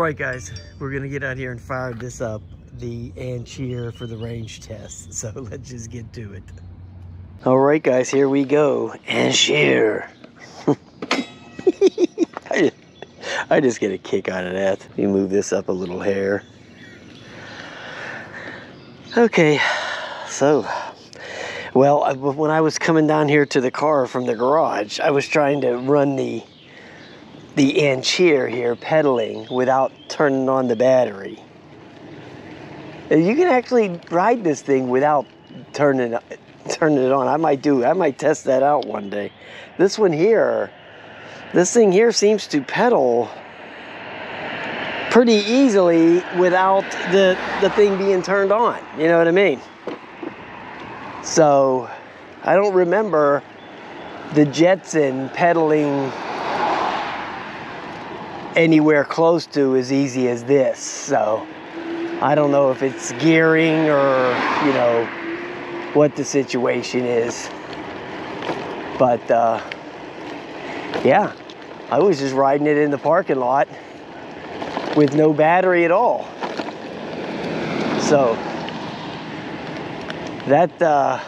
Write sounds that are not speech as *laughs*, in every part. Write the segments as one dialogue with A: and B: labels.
A: right, guys, we're gonna get out here and fire this up, the Ancheer for the range test. *laughs* So let's just get to it. All right, guys, here we go. Ancheer. *laughs* I, I just get a kick out of that. Let me move this up a little hair. Okay, so, well, when I was coming down here to the car from the garage, I was trying to run the the Ancheer here pedaling without turning on the battery. You can actually ride this thing without turning turning it on. I might do. I might test that out one day. This one here, this thing here seems to pedal pretty easily without the the thing being turned on. You know what I mean? So, I don't remember the Jetson pedaling anywhere close to as easy as this. So I don't know if it's gearing or, you know, what the situation is. But uh, yeah, I was just riding it in the parking lot with no battery at all. So that uh,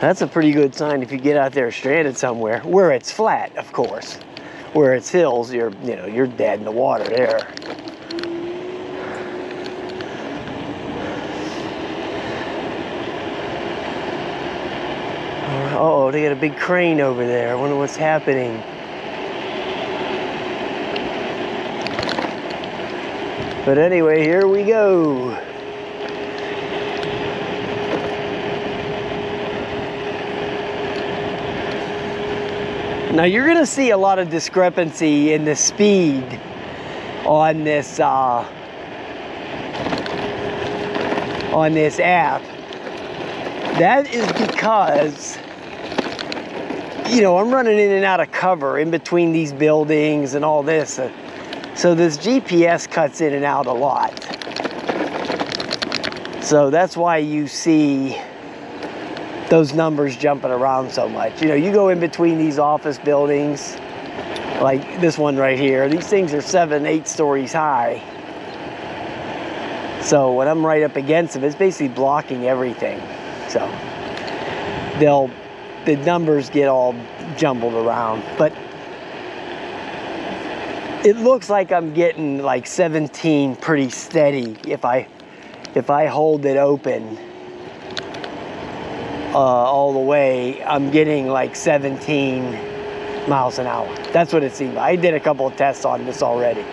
A: that's a pretty good sign if you get out there stranded somewhere where it's flat, of course. Where it's hills, you're you know you're dead in the water there. oh, they got a big crane over there. I wonder what's happening. But anyway, here we go. Now you're gonna see a lot of discrepancy in the speed on this uh, on this app. That is because you know, I'm running in and out of cover in between these buildings and all this. So this GPS cuts in and out a lot. So that's why you see those numbers jumping around so much. You know, you go in between these office buildings, like this one right here, these things are seven, eight stories high. So when I'm right up against them, it's basically blocking everything. So they'll the numbers get all jumbled around. But it looks like I'm getting like 17 pretty steady if I if I hold it open uh, all the way. I'm getting like 17 miles an hour. That's what it seems. I did a couple of tests on this already.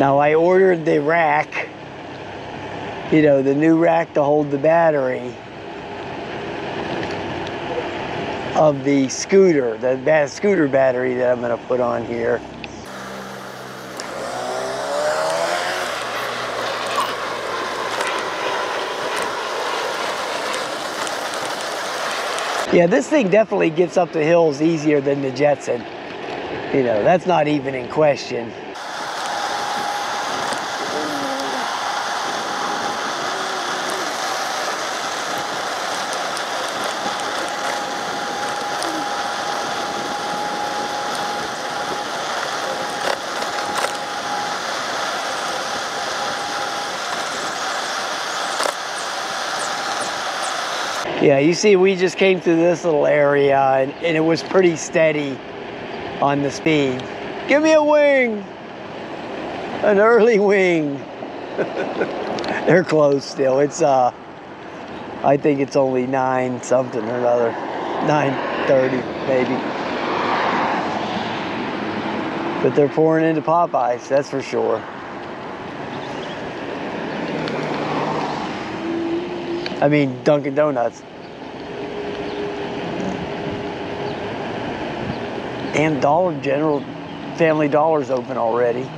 A: Now I ordered the rack, you know, the new rack to hold the battery of the scooter, the scooter battery that I'm gonna put on here. Yeah, this thing definitely gets up the hills easier than the Jetson. You know, that's not even in question. Yeah, you see, we just came through this little area and, and it was pretty steady on the speed. Give me a wing, an early wing. *laughs* They're closed still. It's, uh, I think it's only nine something or another, 9.30 maybe. But they're pouring into Popeyes, that's for sure. I mean, Dunkin' Donuts. And Dollar General, Family Dollar's open already.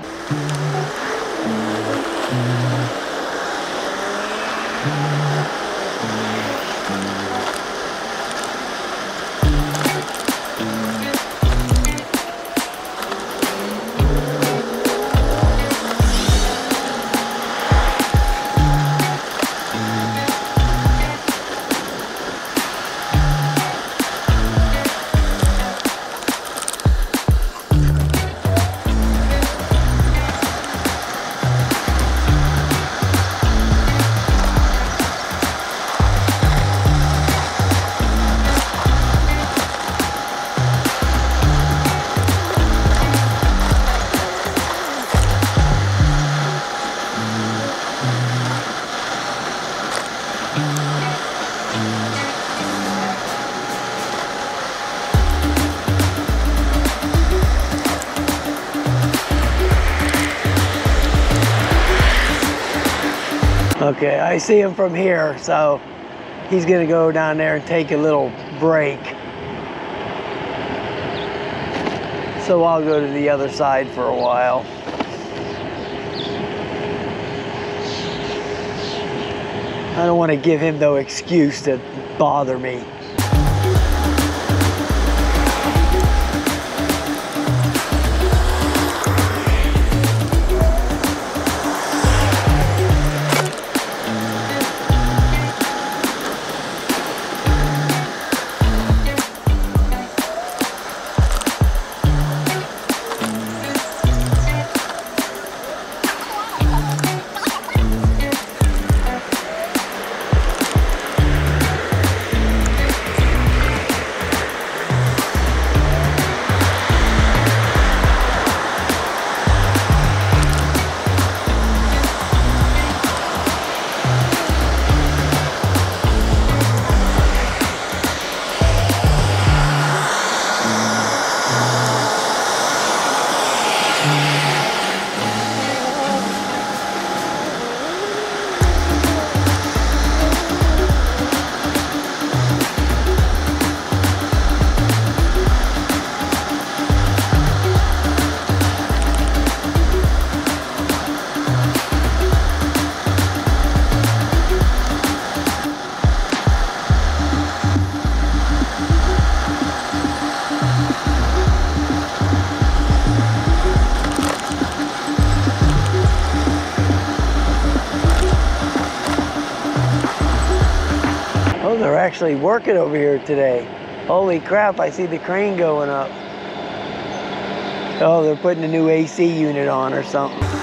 A: Okay, I see him from here, so he's gonna go down there and take a little break. So I'll go to the other side for a while. I don't want to give him no excuse to bother me. Actually working over here today. Holy crap, I see the crane going up. Oh, they're putting a new AC unit on or something.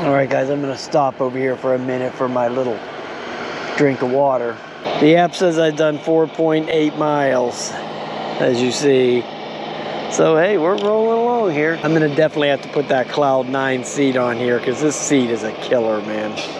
A: All right, guys, I'm gonna stop over here for a minute for my little drink of water. The app says I've done 4.8 miles, as you see. So, hey, we're rolling along here. I'm gonna definitely have to put that Cloud 9 seat on here because this seat is a killer, man.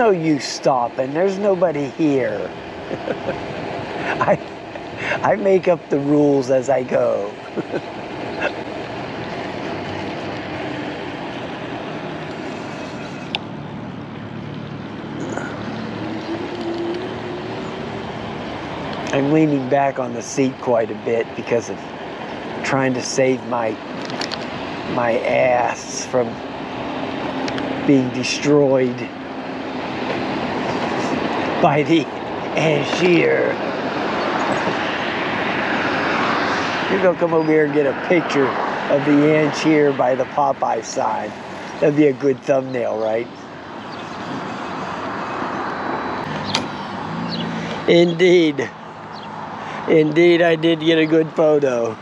A: No use stopping. There's nobody here. *laughs* I, I make up the rules as I go. *laughs* I'm leaning back on the seat quite a bit because of trying to save my my ass from being destroyed by the Ancheer. Maybe I'll come over here and get a picture of the Ancheer by the Popeye sign. That'd be a good thumbnail, right? Indeed. Indeed, I did get a good photo.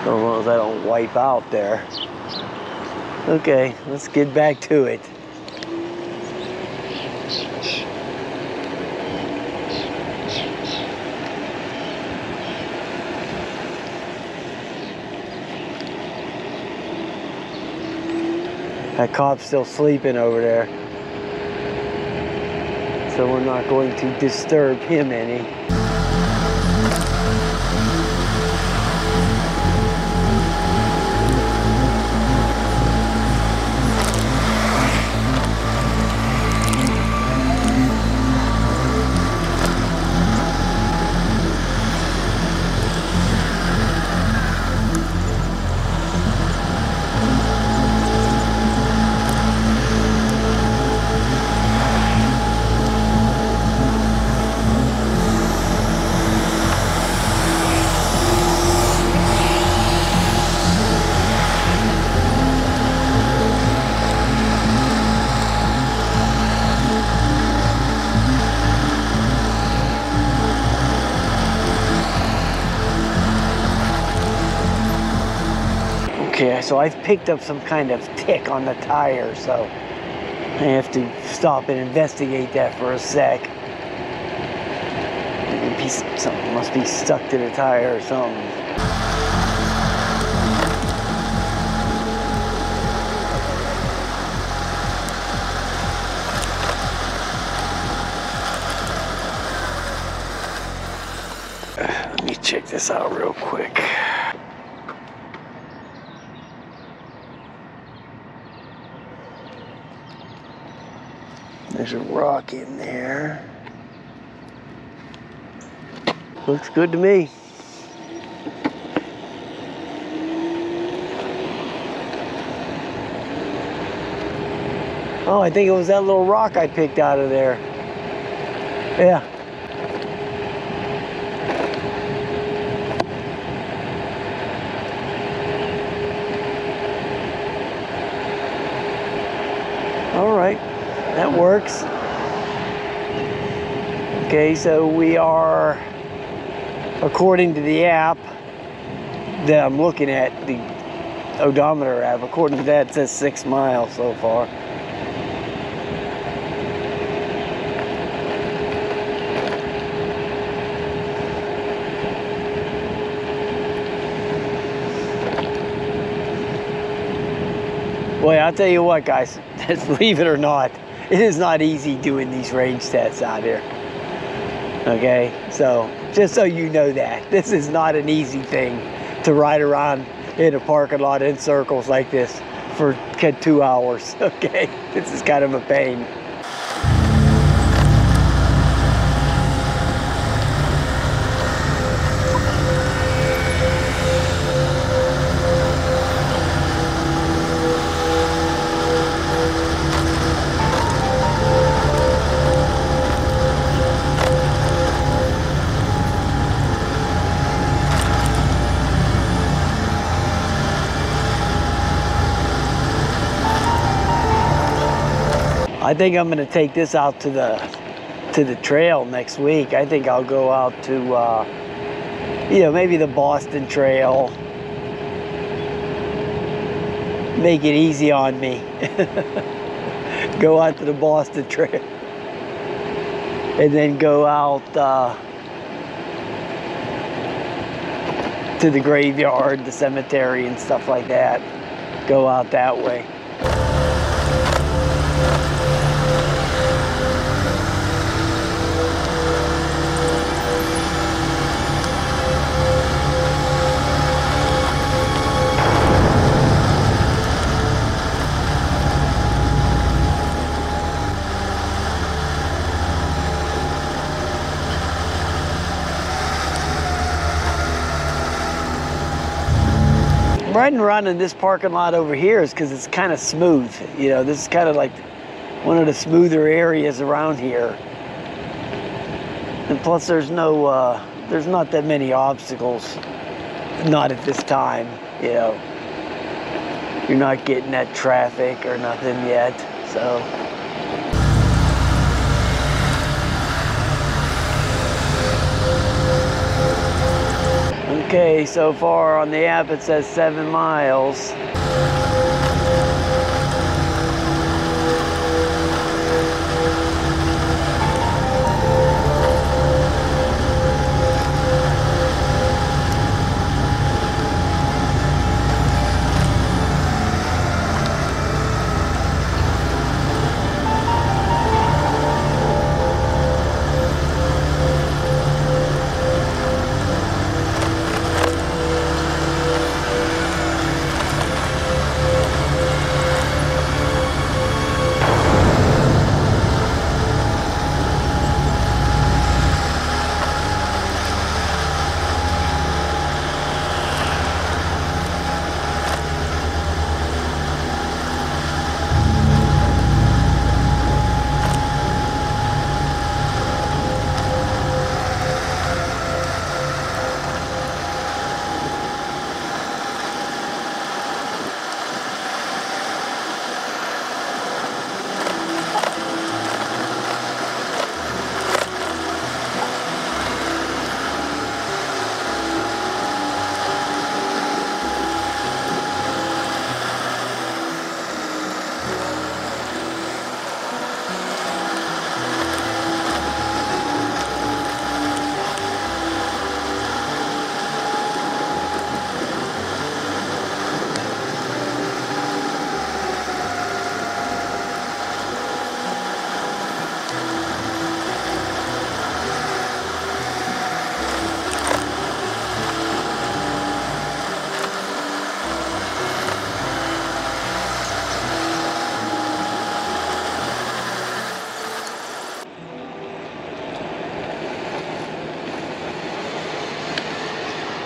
A: As long as I don't wipe out there. Okay, let's get back to it. That cop's still sleeping over there. So we're not going to disturb him any. So I've picked up some kind of tick on the tire, so I have to stop and investigate that for a sec. Maybe something must be stuck to the tire or something. Let me check this out real quick. There's a rock in there. Looks good to me. Oh, I think it was that little rock I picked out of there. Yeah. All right, that works. Okay, so we are, according to the app that I'm looking at, the odometer app, according to that, it says six miles so far. Boy, I'll tell you what, guys, *laughs* believe it or not, it is not easy doing these range tests out here. Okay, so just so you know that, *laughs* this is not an easy thing to ride around in a parking lot in circles like this for two hours. *laughs* Okay, this is kind of a pain. I think I'm gonna take this out to the to the trail next week. I think I'll go out to uh, you know maybe the Boston Trail. Make it easy on me. *laughs* go out to the Boston Trail, and then go out uh, to the graveyard, the cemetery, and stuff like that. Go out that way. Riding around in this parking lot over here is because it's kind of smooth. You know, this is kind of like one of the smoother areas around here. And plus, there's no, uh, there's not that many obstacles. Not at this time, you know. You're not getting that traffic or nothing yet, so. Okay, so far on the app it says seven miles.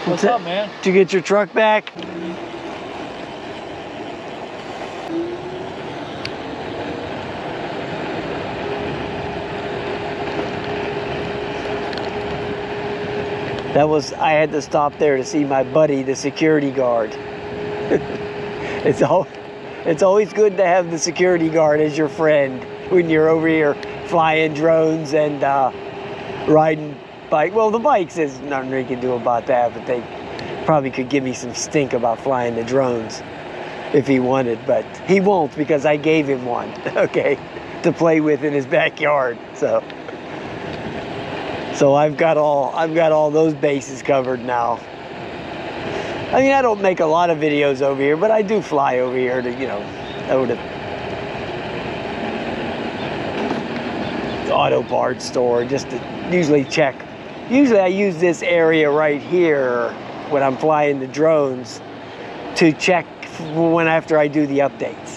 B: What's up, man?
A: To get your truck back? That was, I had to stop there to see my buddy, the security guard. *laughs* it's, all, it's always good to have the security guard as your friend when you're over here flying drones and uh, riding bike. Well, the bikes, there's nothing you can do about that, but they probably could give me some stink about flying the drones if he wanted, but he won't because I gave him one, *laughs* okay, to play with in his backyard. So, so I've got all I've got all those bases covered now. I mean, I don't make a lot of videos over here, but I do fly over here to, you know, over to the auto parts store just to usually check. Usually I use this area right here when I'm flying the drones to check when after I do the updates.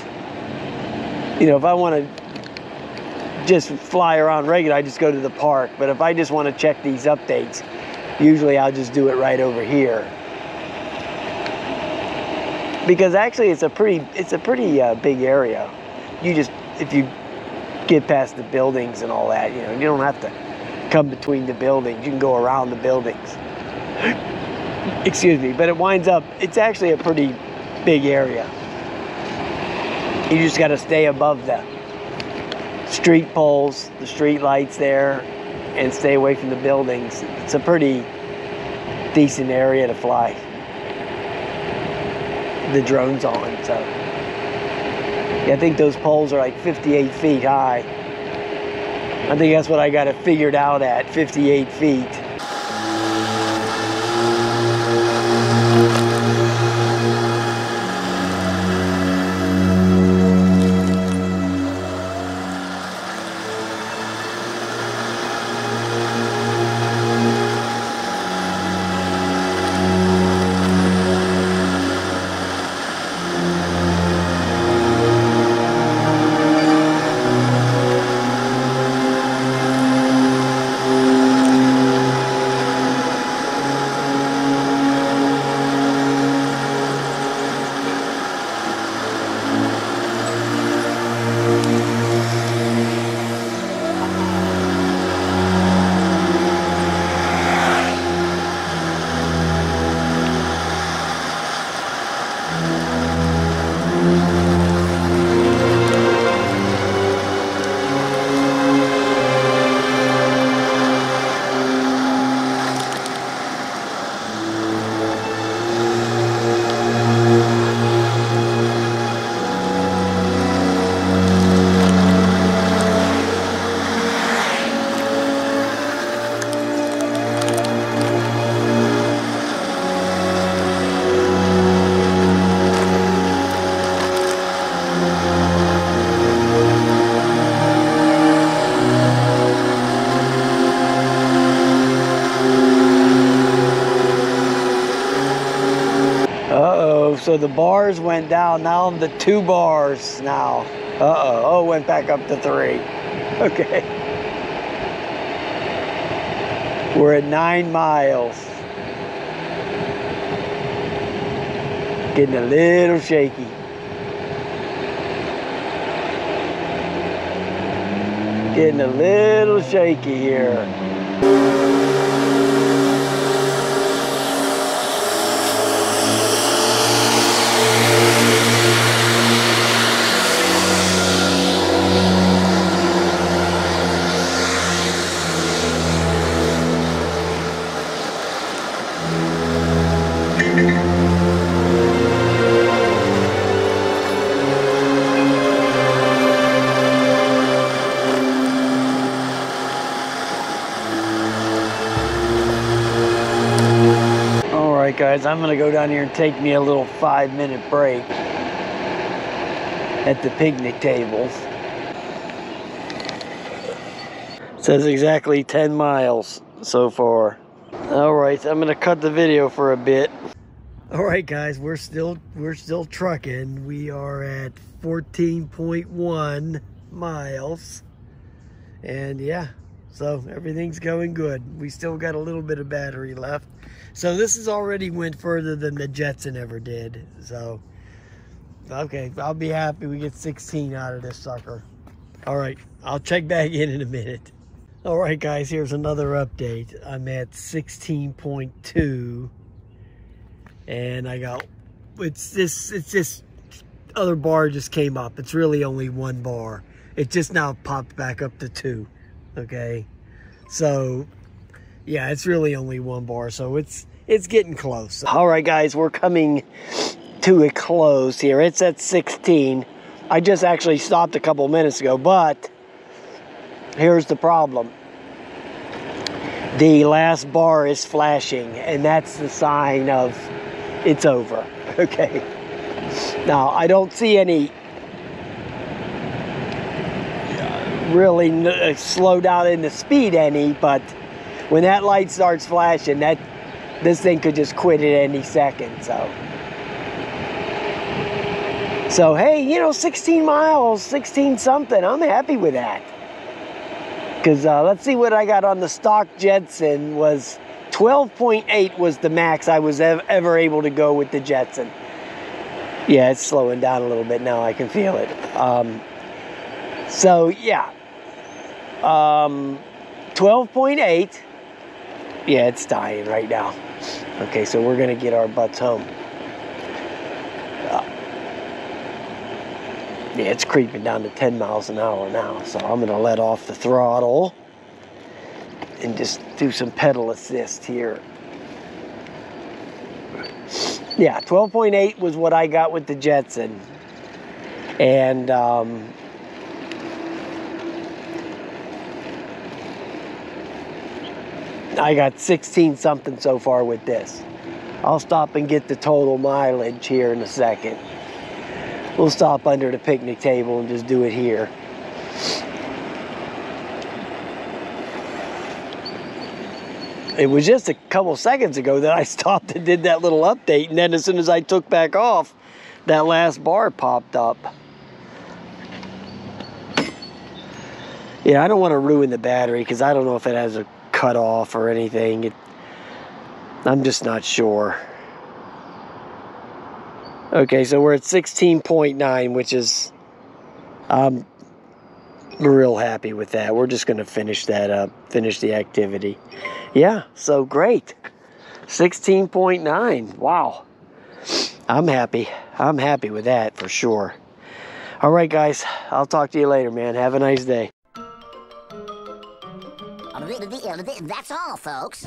A: You know, if I want to just fly around regular, I just go to the park. But if I just want to check these updates, usually I'll just do it right over here. Because actually, it's a pretty it's a pretty uh, big area. You just if you get past the buildings and all that, you know, you don't have to come between the buildings. You can go around the buildings. *laughs* Excuse me, but it winds up. It's actually a pretty big area. You just got to stay above the street poles, the street lights there, and stay away from the buildings. It's a pretty decent area to fly the drones on. So yeah, I think those poles are like 58 feet high. I think that's what I got it figured out at 58 feet. Bars went down. Now I'm the two bars now. Uh-oh, oh, went back up to three. *laughs* Okay. We're at nine miles. Getting a little shaky. Getting a little shaky here. Gonna go down here and take me a little five minute break at the picnic tables. Says exactly 10 miles so far. All right, I'm gonna cut the video for a bit. All right, guys, we're still we're still trucking. We are at 14.1 miles, and yeah, so everything's going good. We still got a little bit of battery left. So this has already went further than the Jetson ever did. So, okay, I'll be happy we get 16 out of this sucker. All right, I'll check back in in a minute. All right, guys, here's another update. I'm at 16.2 and I got it's this it's this other bar just came up. It's really only one bar. It just now popped back up to 2. Okay? So yeah, it's really only one bar, so it's it's getting close. All right, guys, we're coming to a close here. It's at 16. I just actually stopped a couple minutes ago, but here's the problem. The last bar is flashing, and that's the sign of it's over. *laughs* Okay. Now, I don't see any really uh, slow down in the speed any, but when that light starts flashing, that this thing could just quit at any second. So. So, hey, you know, 16 miles, 16 something. I'm happy with that. Because uh, let's see what I got on the stock Jetson was 12.8 was the max I was ev ever able to go with the Jetson. Yeah, it's slowing down a little bit now. I can feel it. Um, so, yeah. Um, 12.8. Yeah, it's dying right now. Okay, so we're to get our butts home. Yeah, it's creeping down to 10 miles an hour now, so I'm gonna let off the throttle and just do some pedal assist here. Yeah, 12.8 was what I got with the Jetson. And um, I got 16 something so far with this. I'll stop and get the total mileage here in a second we'll stop under the picnic table and just do it here. It was just a couple seconds ago that I *laughs* stopped and did that little update, and then as soon as I took back off, that last bar popped up. Yeah, I don't want to ruin the battery because I don't know if it has a cutoff or anything. It, I'm just not sure. Okay, so we're at 16.9, which is, I'm real happy with that. We're just going to finish that up, finish the activity. Yeah, so great. 16.9. Wow. I'm happy. I'm happy with that for sure. All right, guys. I'll talk to you later, man. Have a nice day.
B: That's all, folks.